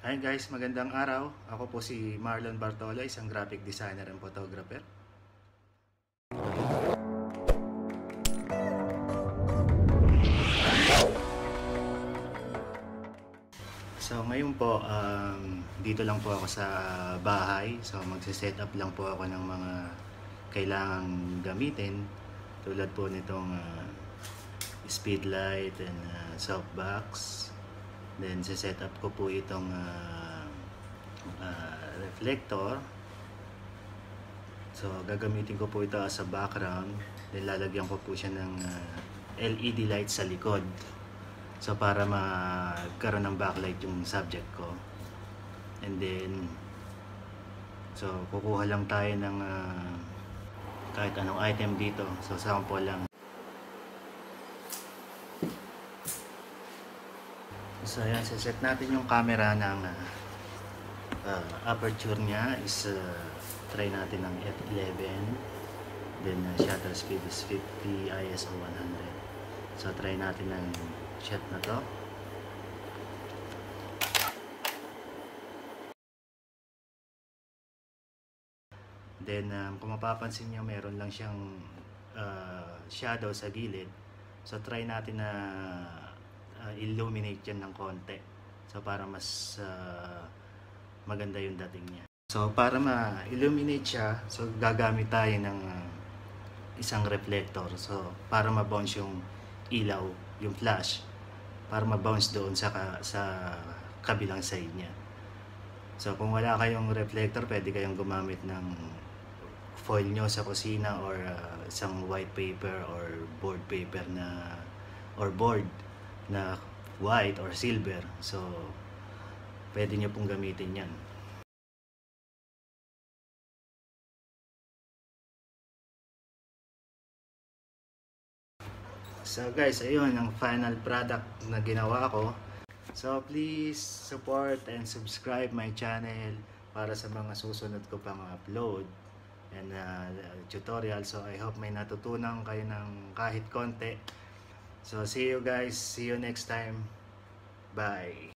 Hi guys, magandang araw. Ako po si Marlon Bartolo, isang graphic designer and photographer. So ngayon po, um, dito lang po ako sa bahay. So magse-set up lang po ako ng mga kailangang gamitin. Tulad po nitong uh, speed light and uh, softbox. Then set up ko po itong uh, uh, reflector. So gagamitin ko po ito sa background. Then lalagyan ko po siya ng uh, LED light sa likod. So para magkaroon ng backlight yung subject ko. And then so kukuha lang tayo ng uh, kahit anong item dito. So sample lang. So ayan, set natin yung camera ng uh, uh, aperture niya is uh, try natin ng f11 then uh, shutter speed is 50 ISO 100 so try natin ng shot na to. Then um, kung mapapansin nyo meron lang siyang uh, shadow sa gilid. So try natin na uh, illuminate yan ng konti. So para mas uh, maganda yung dating niya. So para ma-illuminate siya so gagamit tayo ng uh, isang reflector. So para ma-bounce yung ilaw yung flash para ma-bounce doon sa sa kabilang side niya. So kung wala kayong reflector pwede kayong gumamit ng foil nyo sa kusina or uh, isang white paper or board paper na or board na white or silver. So, pwede nyo pong gamitin yan. So guys, ayun ang final product na ginawa ko. So please support and subscribe my channel para sa mga susunod ko pang upload and uh, tutorial. So I hope may natutunan kayo ng kahit konti. So see you guys. See you next time. Bye.